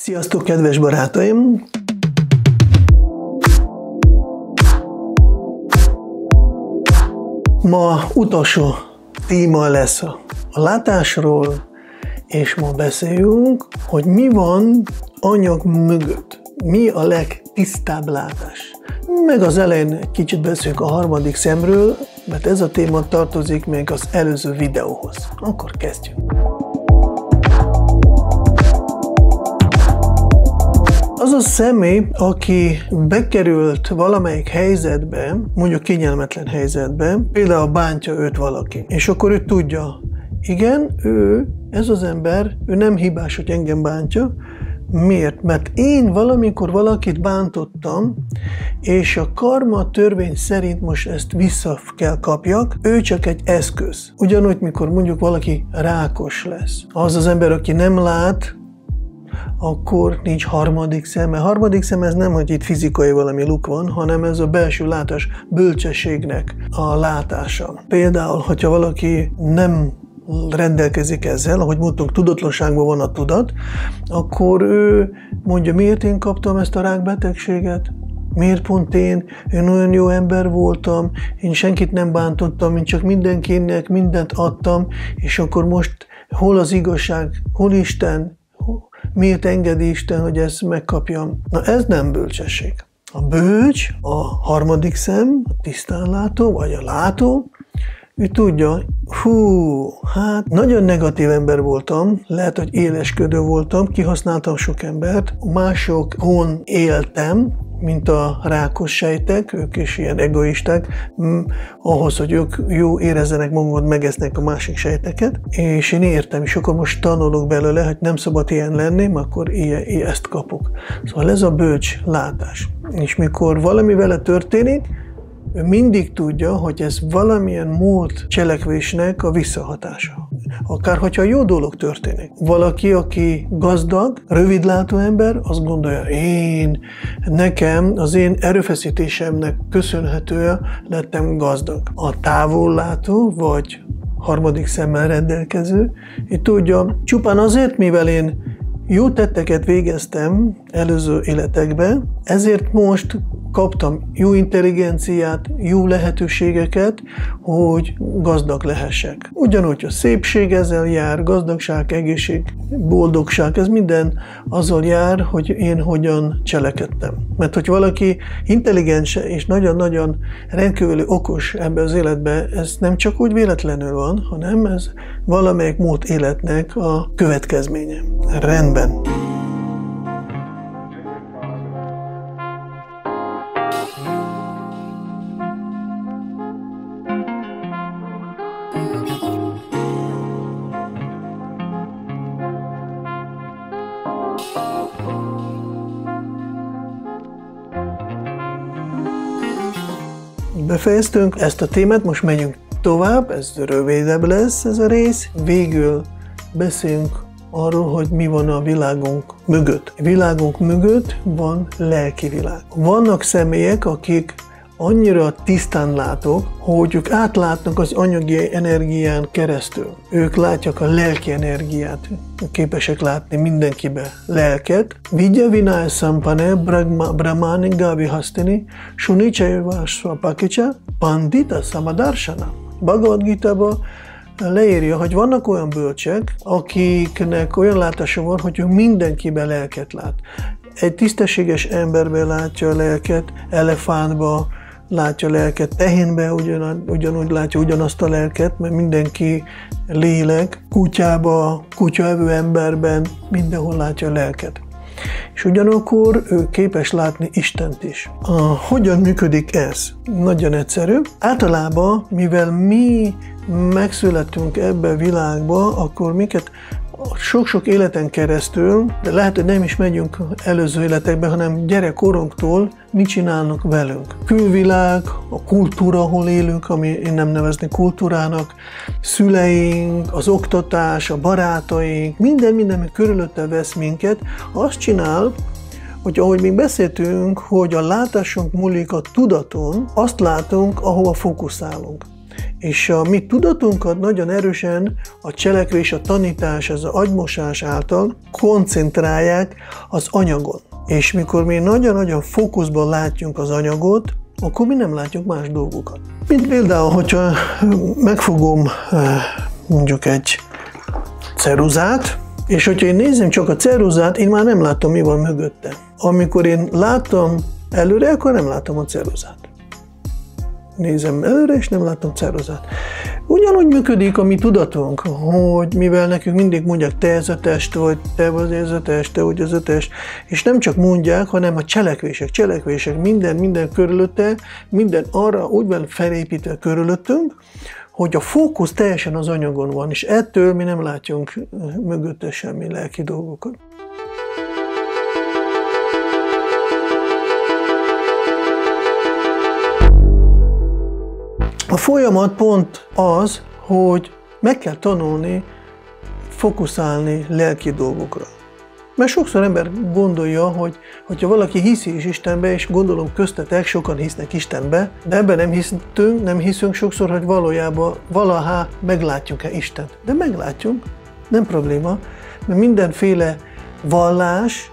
Sziasztok, kedves barátaim! Ma utolsó téma lesz a látásról, és ma beszéljünk, hogy mi van anyag mögött. Mi a legtisztább látás. Meg az elején kicsit beszélünk a harmadik szemről, mert ez a téma tartozik még az előző videóhoz. Akkor kezdjünk. Az a személy, aki bekerült valamelyik helyzetbe, mondjuk kényelmetlen helyzetbe, például bántja őt valaki, és akkor ő tudja, igen, ő, ez az ember, ő nem hibás, hogy engem bántja, Miért? Mert én valamikor valakit bántottam, és a karma törvény szerint most ezt vissza kell kapjak, ő csak egy eszköz. Ugyanúgy, mikor mondjuk valaki rákos lesz. Az az ember, aki nem lát, akkor nincs harmadik szem. Mert harmadik szem ez nem, hogy itt fizikai valami luk van, hanem ez a belső látás bölcsességnek a látása. Például, hogyha valaki nem rendelkezik ezzel, ahogy mondtunk, tudatlanságban van a tudat, akkor ő mondja, miért én kaptam ezt a rákbetegséget? Miért pont én? Én olyan jó ember voltam, én senkit nem bántottam, én csak mindenkinek mindent adtam, és akkor most hol az igazság, hol Isten, miért engedi Isten, hogy ezt megkapjam? Na ez nem bölcsesség. A bölcs, a harmadik szem, a tisztánlátó, vagy a látó, ő tudja, hú, hát nagyon negatív ember voltam, lehet, hogy élesködő voltam, kihasználtam sok embert, másokon éltem, mint a rákos sejtek, ők is ilyen egoisták, ahhoz, hogy ők jó érezzenek magukat, megesznek a másik sejteket, és én értem, és akkor most tanulok belőle, hogy nem szabad ilyen lenni, akkor ilyen, ilyen ezt kapok. Szóval ez a bölcs látás. És mikor valami vele történik, ő mindig tudja, hogy ez valamilyen múlt cselekvésnek a visszahatása. Akár hogyha jó dolog történik. Valaki, aki gazdag, rövidlátó ember, azt gondolja, én, nekem, az én erőfeszítésemnek köszönhetően lettem gazdag. A távollátó, vagy harmadik szemmel rendelkező, így tudja, csupán azért, mivel én jó tetteket végeztem előző életekben, ezért most kaptam jó intelligenciát, jó lehetőségeket, hogy gazdag lehessek. Ugyanúgy a szépség ezzel jár, gazdagság, egészség, boldogság, ez minden azzal jár, hogy én hogyan cselekedtem. Mert hogy valaki intelligens és nagyon-nagyon rendkívüli okos ebbe az életbe, ez nem csak úgy véletlenül van, hanem ez valamelyik múlt életnek a következménye. Rendben. Befejeztünk ezt a témát, most megyünk tovább, ez rövidebb lesz ez a rész. Végül beszélünk arról, hogy mi van a világunk mögött. A világunk mögött van lelki világ. Vannak személyek, akik annyira tisztán látok, hogy ők átlátnak az anyagi energián keresztül. Ők látják a lelki energiát, képesek látni mindenkibe lelket. Vidya vinaya sampane brahmani gavi hastini sunichaiva svapakicsa pandita samadarsana. Bhagavad gita leírja, hogy vannak olyan bölcsek, akiknek olyan látása van, hogy ő mindenkiben lelket lát. Egy tisztességes emberbe látja a lelket, elefántba, látja a lelket, tehénbe ugyan, ugyanúgy látja ugyanazt a lelket, mert mindenki lélek, kutyába, kutyaevő emberben, mindenhol látja a lelket. És ugyanakkor ő képes látni Istent is. A, hogyan működik ez? Nagyon egyszerű. Általában, mivel mi megszületünk ebbe a világba, akkor miket sok-sok életen keresztül, de lehet, hogy nem is megyünk előző életekbe, hanem gyerekkorunktól mit csinálnak velünk. Külvilág, a kultúra, ahol élünk, ami én nem nevezni kultúrának, szüleink, az oktatás, a barátaink, minden, minden, ami körülötte vesz minket, azt csinál, hogy ahogy mi beszéltünk, hogy a látásunk múlik a tudaton, azt látunk, ahova fókuszálunk. És a mi tudatunkat nagyon erősen a cselekvés, a tanítás, az agymosás által koncentrálják az anyagon. És mikor mi nagyon-nagyon fókuszban látjunk az anyagot, akkor mi nem látjuk más dolgokat. Mint például, hogyha megfogom eh, mondjuk egy ceruzát, és hogyha én nézem csak a ceruzát, én már nem látom, mi van mögötte. Amikor én látom előre, akkor nem látom a ceruzát. Nézem előre, és nem látom ceruzát. Ugyanúgy működik a mi tudatunk, hogy mivel nekünk mindig mondják, te ez a test vagy, te vagy ez a test, te vagy ez a test, és nem csak mondják, hanem a cselekvések, cselekvések, minden, minden körülötte, minden arra úgy van felépítve körülöttünk, hogy a fókusz teljesen az anyagon van, és ettől mi nem látjunk mögötte semmi lelki dolgokat. A folyamat pont az, hogy meg kell tanulni fókuszálni lelki dolgokra. Mert sokszor ember gondolja, hogy hogyha valaki hiszi is Istenbe, és gondolom köztetek sokan hisznek Istenbe, de ebben nem hiszünk, nem hiszünk sokszor, hogy valójában valaha meglátjuk-e Istent. De meglátjuk, nem probléma, mert mindenféle vallás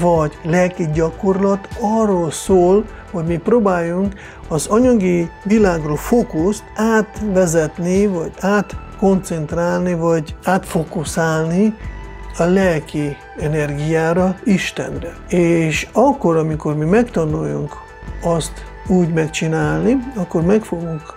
vagy lelki gyakorlat arról szól, hogy mi próbáljunk az anyagi világról fókuszt átvezetni, vagy átkoncentrálni, vagy átfokuszálni a lelki energiára, Istenre. És akkor, amikor mi megtanuljunk azt úgy megcsinálni, akkor meg fogunk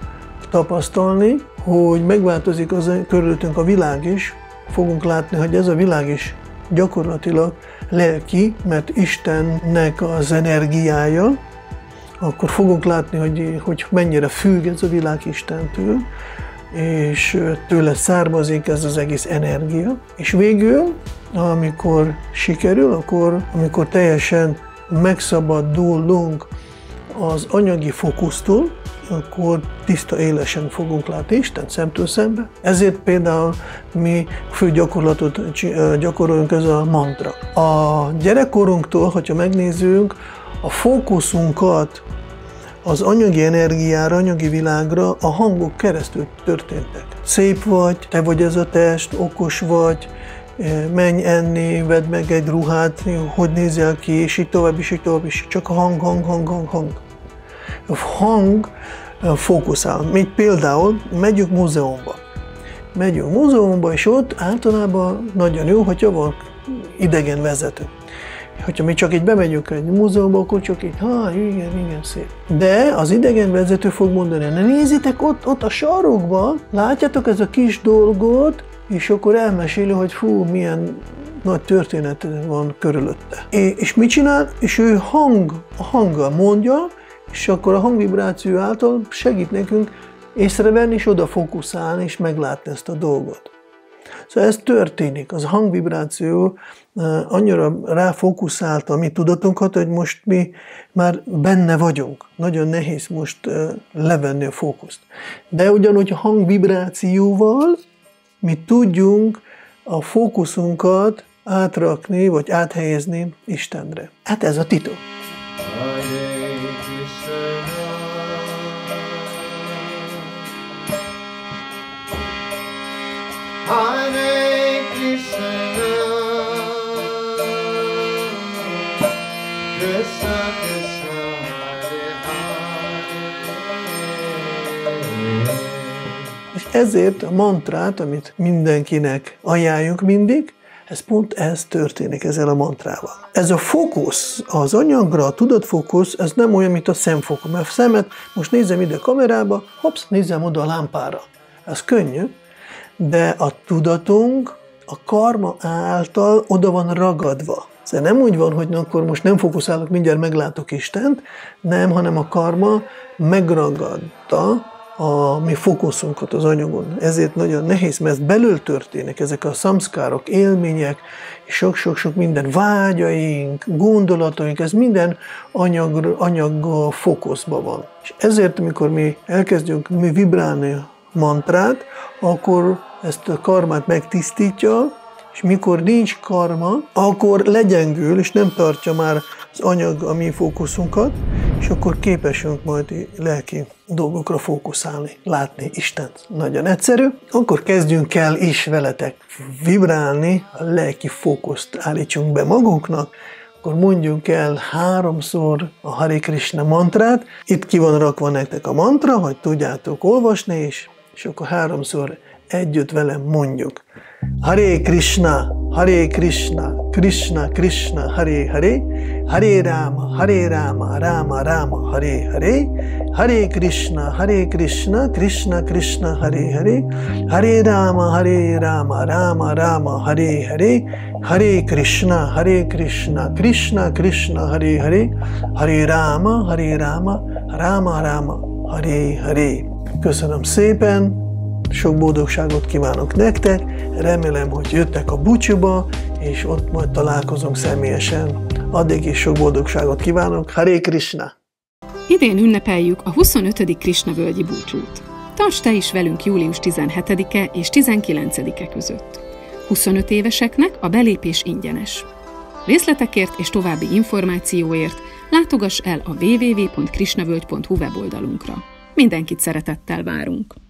tapasztalni, hogy megváltozik az körülöttünk a világ is, fogunk látni, hogy ez a világ is gyakorlatilag lelki, mert Istennek az energiája, akkor fogunk látni, hogy, hogy mennyire függ ez a világ Istentől, és tőle származik ez az egész energia. És végül, amikor sikerül, akkor, amikor teljesen megszabadulunk az anyagi fókusztól, akkor tiszta élesen fogunk látni Isten szemtől szembe. Ezért például mi fő gyakorlatot gyakorolunk, ez a mantra. A gyerekkorunktól, hogyha megnézzünk, a fókuszunkat az anyagi energiára, anyagi világra a hangok keresztül történtek. Szép vagy, te vagy ez a test, okos vagy, menj enni, vedd meg egy ruhát, hogy nézel ki, és így tovább, és így tovább, és csak a hang, hang, hang, hang, hang. A hang fókuszál. Mint például megyünk múzeumba. Megyünk múzeumba, és ott általában nagyon jó, hogyha van idegen vezető. Hogyha mi csak így bemegyünk egy múzeumba, akkor csak így, ha, igen, igen, szép. De az idegenvezető fog mondani, ne nézzétek ott, ott a sarokban, látjátok ez a kis dolgot, és akkor elmeséli, hogy fú, milyen nagy történet van körülötte. És mit csinál? És ő hang, a hanggal mondja, és akkor a hangvibráció által segít nekünk észrevenni, és oda fókuszálni, és meglátni ezt a dolgot. Szóval ez történik, az hangvibráció annyira ráfókuszált a mi tudatunkat, hogy most mi már benne vagyunk. Nagyon nehéz most levenni a fókuszt. De ugyanúgy hangvibrációval mi tudjunk a fókuszunkat átrakni, vagy áthelyezni Istenre. Hát ez a titok. És ezért a mantrát, amit mindenkinek ajánljunk mindig, ez pont ez történik ezzel a mantrával. Ez a fókusz, az anyagra, a tudatfókusz, ez nem olyan, mint a szemfókusz. Mert a szemet, most nézem ide a kamerába, hopsz, nézem oda a lámpára. Ez könnyű, de a tudatunk a karma által oda van ragadva. Szóval nem úgy van, hogy akkor most nem fókuszálok, mindjárt meglátok Istent, nem, hanem a karma megragadta a mi fókuszunkat az anyagon. Ezért nagyon nehéz, mert belül történik, ezek a szamszkárok, élmények, sok-sok-sok minden vágyaink, gondolataink, ez minden anyag, anyag fókuszban van. És ezért, amikor mi elkezdjünk mi vibrálni mantrát, akkor ezt a karmát megtisztítja, és mikor nincs karma, akkor legyengül, és nem tartja már az anyag a mi fókuszunkat, és akkor képesünk majd lelki dolgokra fókuszálni, látni Istent. Nagyon egyszerű. Akkor kezdjünk el is veletek vibrálni, a lelki fókuszt állítsunk be magunknak, akkor mondjunk el háromszor a Hare Krishna mantrát. Itt ki van rakva nektek a mantra, hogy tudjátok olvasni is, és akkor háromszor együtt velem mondjuk. Hare Krishna, Hare Krishna, Krishna Krishna, Hare Hare, Hare Rama, Hare Rama, Rama Rama, Hare Hare, Hare Krishna, Hare Krishna, Krishna Krishna, Hare Hare, Hare Rama, Hare Rama, Rama Rama, Hare Hare, Hare Krishna, Hare Krishna, Krishna Krishna, Hare Hare, Hare Rama, Hare Rama, Rama Rama, Hare Hare. Köszönöm szépen, sok boldogságot kívánok nektek, remélem, hogy jöttek a bucsiba, és ott majd találkozunk személyesen. Addig is sok boldogságot kívánok. Hare Krishna! Idén ünnepeljük a 25. Krishna völgyi búcsút. Tarts te is velünk július 17-e és 19-e között. 25 éveseknek a belépés ingyenes. Részletekért és további információért látogass el a www.krishnavölgy.hu weboldalunkra. Mindenkit szeretettel várunk!